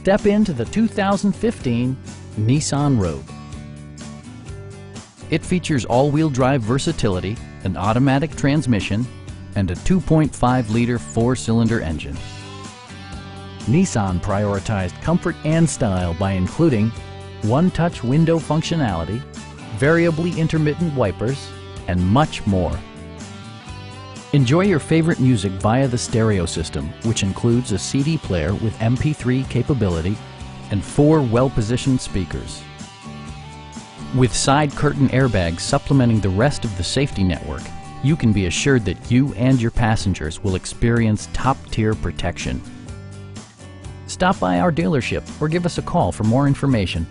Step into the 2015 Nissan Rogue. It features all-wheel drive versatility, an automatic transmission, and a 2.5-liter four-cylinder engine. Nissan prioritized comfort and style by including one-touch window functionality, variably intermittent wipers, and much more. Enjoy your favorite music via the stereo system, which includes a CD player with MP3 capability and four well-positioned speakers. With side curtain airbags supplementing the rest of the safety network, you can be assured that you and your passengers will experience top-tier protection. Stop by our dealership or give us a call for more information.